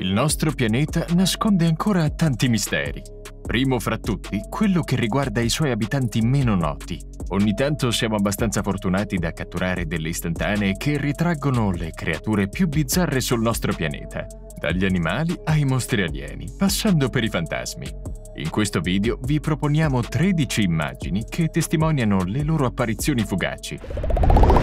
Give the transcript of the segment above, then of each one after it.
Il nostro pianeta nasconde ancora tanti misteri. Primo fra tutti, quello che riguarda i suoi abitanti meno noti. Ogni tanto siamo abbastanza fortunati da catturare delle istantanee che ritraggono le creature più bizzarre sul nostro pianeta, dagli animali ai mostri alieni, passando per i fantasmi. In questo video vi proponiamo 13 immagini che testimoniano le loro apparizioni fugaci.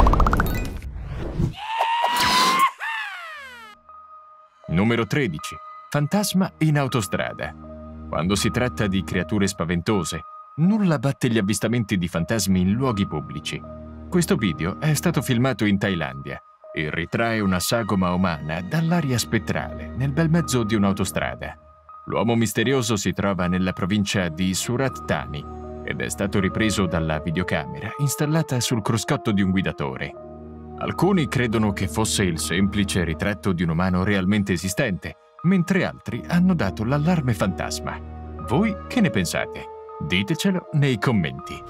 Numero 13. Fantasma in autostrada. Quando si tratta di creature spaventose, nulla batte gli avvistamenti di fantasmi in luoghi pubblici. Questo video è stato filmato in Thailandia e ritrae una sagoma umana dall'aria spettrale nel bel mezzo di un'autostrada. L'uomo misterioso si trova nella provincia di Surat Thani ed è stato ripreso dalla videocamera installata sul cruscotto di un guidatore. Alcuni credono che fosse il semplice ritratto di un umano realmente esistente, mentre altri hanno dato l'allarme fantasma. Voi che ne pensate? Ditecelo nei commenti.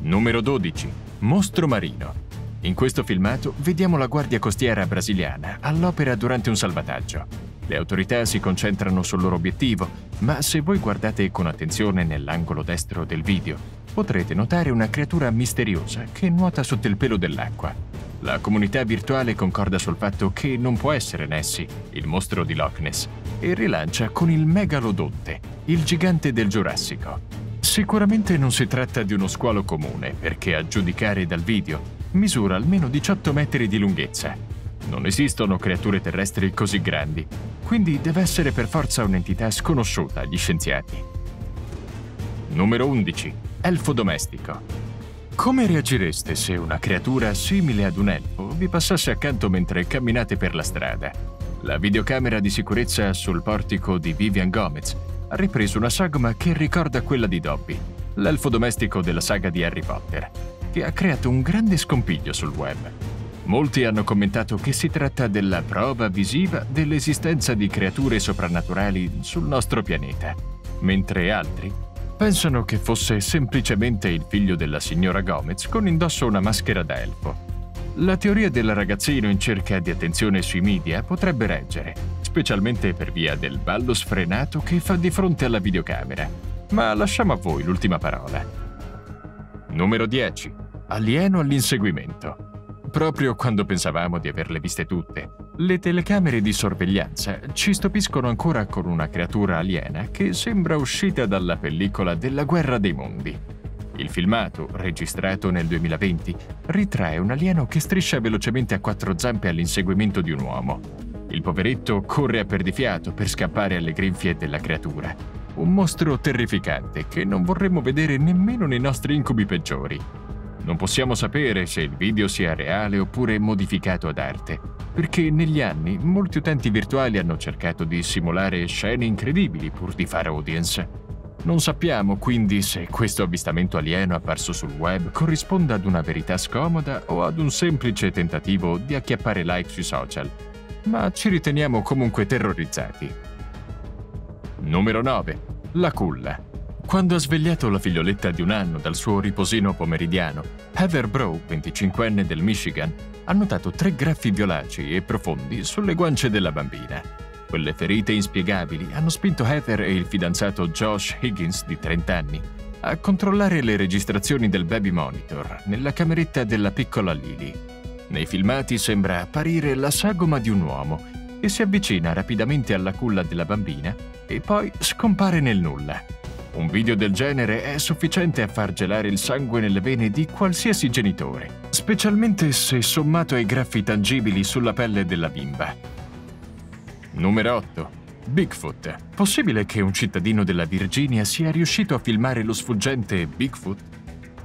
Numero 12. Mostro marino. In questo filmato vediamo la Guardia Costiera brasiliana all'opera durante un salvataggio. Le autorità si concentrano sul loro obiettivo, ma se voi guardate con attenzione nell'angolo destro del video, potrete notare una creatura misteriosa che nuota sotto il pelo dell'acqua. La comunità virtuale concorda sul fatto che non può essere Nessie, il mostro di Loch Ness, e rilancia con il megalodonte, il gigante del Giurassico. Sicuramente non si tratta di uno squalo comune, perché a giudicare dal video misura almeno 18 metri di lunghezza. Non esistono creature terrestri così grandi, quindi deve essere per forza un'entità sconosciuta agli scienziati. Numero 11. Elfo domestico. Come reagireste se una creatura simile ad un elfo vi passasse accanto mentre camminate per la strada? La videocamera di sicurezza sul portico di Vivian Gomez ha ripreso una sagoma che ricorda quella di Dobby, l'elfo domestico della saga di Harry Potter, che ha creato un grande scompiglio sul web. Molti hanno commentato che si tratta della prova visiva dell'esistenza di creature soprannaturali sul nostro pianeta, mentre altri pensano che fosse semplicemente il figlio della signora Gomez con indosso una maschera da elfo. La teoria del ragazzino in cerca di attenzione sui media potrebbe reggere, specialmente per via del ballo sfrenato che fa di fronte alla videocamera. Ma lasciamo a voi l'ultima parola. Numero 10. Alieno all'inseguimento. Proprio quando pensavamo di averle viste tutte, le telecamere di sorveglianza ci stupiscono ancora con una creatura aliena che sembra uscita dalla pellicola della Guerra dei Mondi. Il filmato, registrato nel 2020, ritrae un alieno che striscia velocemente a quattro zampe all'inseguimento di un uomo. Il poveretto corre a perdifiato per scappare alle grinfie della creatura. Un mostro terrificante che non vorremmo vedere nemmeno nei nostri incubi peggiori. Non possiamo sapere se il video sia reale oppure modificato ad arte, perché negli anni molti utenti virtuali hanno cercato di simulare scene incredibili pur di fare audience. Non sappiamo quindi se questo avvistamento alieno apparso sul web corrisponda ad una verità scomoda o ad un semplice tentativo di acchiappare like sui social, ma ci riteniamo comunque terrorizzati. Numero 9. La culla. Quando ha svegliato la figlioletta di un anno dal suo riposino pomeridiano, Heather Brow, 25enne del Michigan, ha notato tre graffi violacei e profondi sulle guance della bambina. Quelle ferite inspiegabili hanno spinto Heather e il fidanzato Josh Higgins, di 30 anni, a controllare le registrazioni del baby monitor nella cameretta della piccola Lily. Nei filmati sembra apparire la sagoma di un uomo che si avvicina rapidamente alla culla della bambina e poi scompare nel nulla. Un video del genere è sufficiente a far gelare il sangue nelle vene di qualsiasi genitore, specialmente se sommato ai graffi tangibili sulla pelle della bimba. Numero 8. Bigfoot. Possibile che un cittadino della Virginia sia riuscito a filmare lo sfuggente Bigfoot?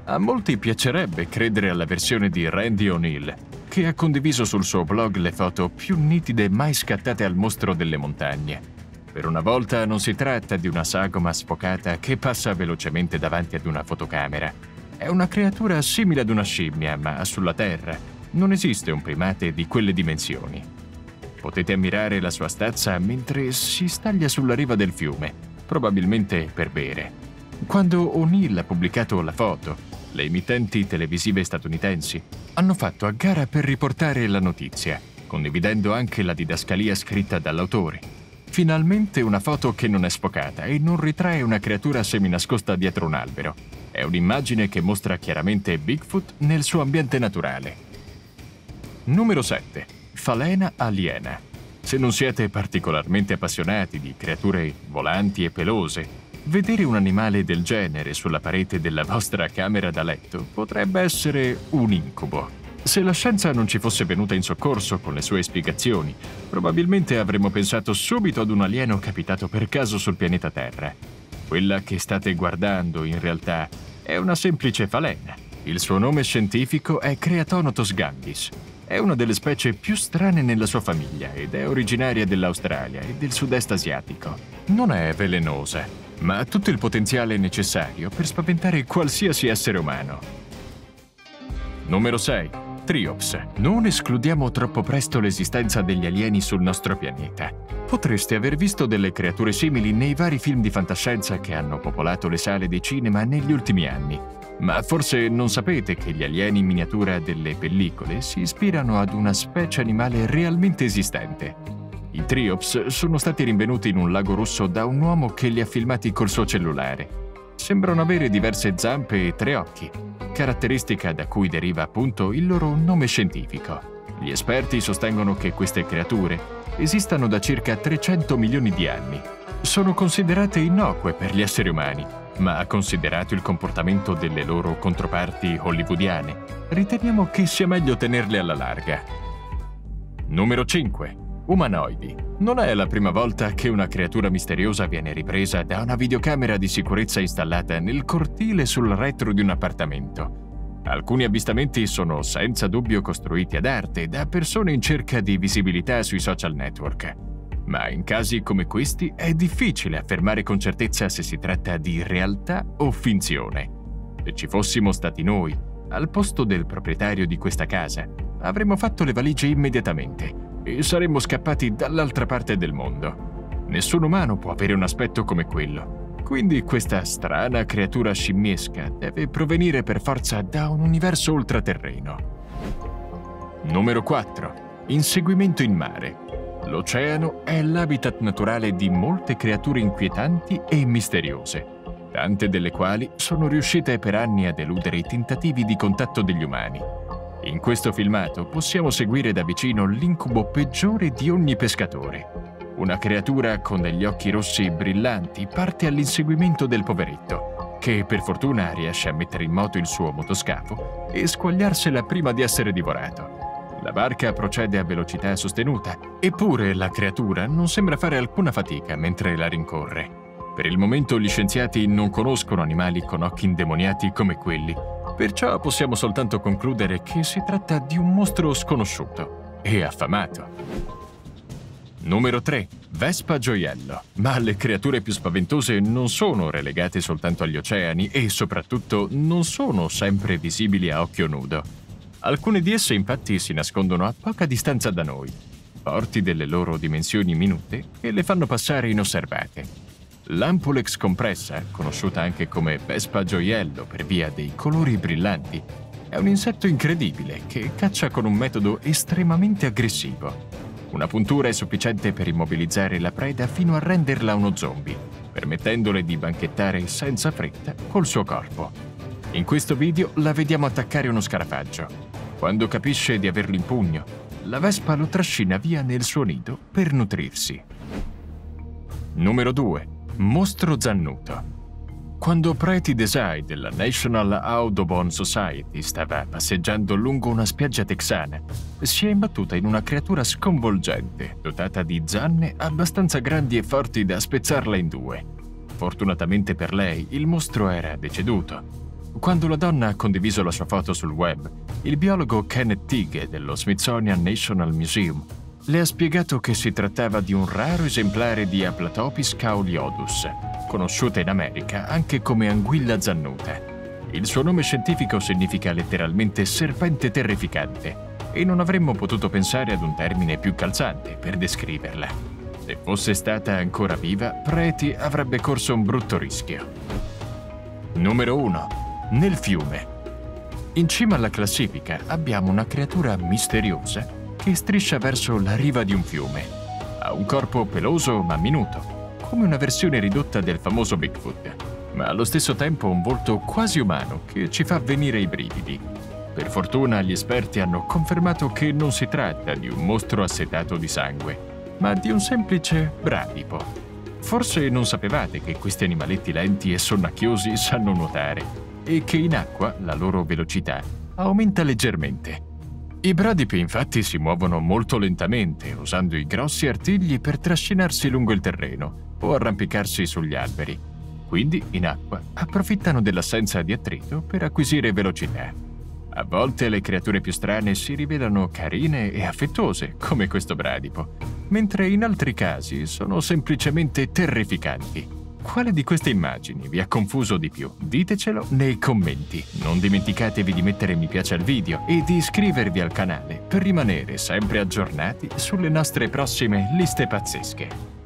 A molti piacerebbe credere alla versione di Randy O'Neill, che ha condiviso sul suo blog le foto più nitide mai scattate al mostro delle montagne. Per una volta non si tratta di una sagoma sfocata che passa velocemente davanti ad una fotocamera. È una creatura simile ad una scimmia, ma sulla Terra non esiste un primate di quelle dimensioni. Potete ammirare la sua stazza mentre si staglia sulla riva del fiume, probabilmente per bere. Quando O'Neill ha pubblicato la foto, le emittenti televisive statunitensi hanno fatto a gara per riportare la notizia condividendo anche la didascalia scritta dall'autore. Finalmente una foto che non è sfocata e non ritrae una creatura seminascosta dietro un albero. È un'immagine che mostra chiaramente Bigfoot nel suo ambiente naturale. Numero 7. Falena aliena. Se non siete particolarmente appassionati di creature volanti e pelose, Vedere un animale del genere sulla parete della vostra camera da letto potrebbe essere un incubo. Se la scienza non ci fosse venuta in soccorso con le sue spiegazioni, probabilmente avremmo pensato subito ad un alieno capitato per caso sul pianeta Terra. Quella che state guardando, in realtà, è una semplice falena. Il suo nome scientifico è Creatonotos gambis. È una delle specie più strane nella sua famiglia ed è originaria dell'Australia e del sud-est asiatico. Non è velenosa, ma ha tutto il potenziale necessario per spaventare qualsiasi essere umano. Numero 6. Triops. Non escludiamo troppo presto l'esistenza degli alieni sul nostro pianeta. Potreste aver visto delle creature simili nei vari film di fantascienza che hanno popolato le sale dei cinema negli ultimi anni. Ma forse non sapete che gli alieni in miniatura delle pellicole si ispirano ad una specie animale realmente esistente. I Triops sono stati rinvenuti in un lago rosso da un uomo che li ha filmati col suo cellulare. Sembrano avere diverse zampe e tre occhi, caratteristica da cui deriva appunto il loro nome scientifico. Gli esperti sostengono che queste creature esistano da circa 300 milioni di anni. Sono considerate innocue per gli esseri umani, ma considerato il comportamento delle loro controparti hollywoodiane, riteniamo che sia meglio tenerle alla larga. Numero 5. Umanoidi. Non è la prima volta che una creatura misteriosa viene ripresa da una videocamera di sicurezza installata nel cortile sul retro di un appartamento. Alcuni avvistamenti sono senza dubbio costruiti ad arte da persone in cerca di visibilità sui social network. Ma in casi come questi è difficile affermare con certezza se si tratta di realtà o finzione. Se ci fossimo stati noi, al posto del proprietario di questa casa, avremmo fatto le valigie immediatamente e saremmo scappati dall'altra parte del mondo. Nessun umano può avere un aspetto come quello. Quindi questa strana creatura scimmiesca deve provenire per forza da un universo ultraterreno. Numero 4. Inseguimento in mare. L'oceano è l'habitat naturale di molte creature inquietanti e misteriose, tante delle quali sono riuscite per anni ad eludere i tentativi di contatto degli umani. In questo filmato possiamo seguire da vicino l'incubo peggiore di ogni pescatore. Una creatura con degli occhi rossi brillanti parte all'inseguimento del poveretto, che per fortuna riesce a mettere in moto il suo motoscafo e squagliarsela prima di essere divorato. La barca procede a velocità sostenuta, eppure la creatura non sembra fare alcuna fatica mentre la rincorre. Per il momento gli scienziati non conoscono animali con occhi indemoniati come quelli, Perciò possiamo soltanto concludere che si tratta di un mostro sconosciuto e affamato. Numero 3. Vespa gioiello. Ma le creature più spaventose non sono relegate soltanto agli oceani e soprattutto non sono sempre visibili a occhio nudo. Alcune di esse infatti si nascondono a poca distanza da noi, forti delle loro dimensioni minute e le fanno passare inosservate. L'Ampulex compressa, conosciuta anche come Vespa gioiello per via dei colori brillanti, è un insetto incredibile che caccia con un metodo estremamente aggressivo. Una puntura è sufficiente per immobilizzare la preda fino a renderla uno zombie, permettendole di banchettare senza fretta col suo corpo. In questo video la vediamo attaccare uno scarafaggio. Quando capisce di averlo in pugno, la Vespa lo trascina via nel suo nido per nutrirsi. Numero 2. Mostro zannuto. Quando Pretty Desai della National Audubon Society stava passeggiando lungo una spiaggia texana, si è imbattuta in una creatura sconvolgente, dotata di zanne abbastanza grandi e forti da spezzarla in due. Fortunatamente per lei, il mostro era deceduto. Quando la donna ha condiviso la sua foto sul web, il biologo Kenneth Tighe dello Smithsonian National Museum le ha spiegato che si trattava di un raro esemplare di Aplatopis caoliodus, conosciuta in America anche come anguilla zannuta. Il suo nome scientifico significa letteralmente serpente terrificante e non avremmo potuto pensare ad un termine più calzante per descriverla. Se fosse stata ancora viva, Preti avrebbe corso un brutto rischio. Numero 1. Nel fiume. In cima alla classifica abbiamo una creatura misteriosa che striscia verso la riva di un fiume. Ha un corpo peloso ma minuto, come una versione ridotta del famoso Bigfoot, ma allo stesso tempo un volto quasi umano che ci fa venire i brividi. Per fortuna gli esperti hanno confermato che non si tratta di un mostro assetato di sangue, ma di un semplice bradipo. Forse non sapevate che questi animaletti lenti e sonnacchiosi sanno nuotare e che in acqua la loro velocità aumenta leggermente. I bradipi infatti si muovono molto lentamente, usando i grossi artigli per trascinarsi lungo il terreno o arrampicarsi sugli alberi. Quindi, in acqua, approfittano dell'assenza di attrito per acquisire velocità. A volte le creature più strane si rivelano carine e affettuose, come questo bradipo, mentre in altri casi sono semplicemente terrificanti. Quale di queste immagini vi ha confuso di più? Ditecelo nei commenti. Non dimenticatevi di mettere mi piace al video e di iscrivervi al canale per rimanere sempre aggiornati sulle nostre prossime liste pazzesche.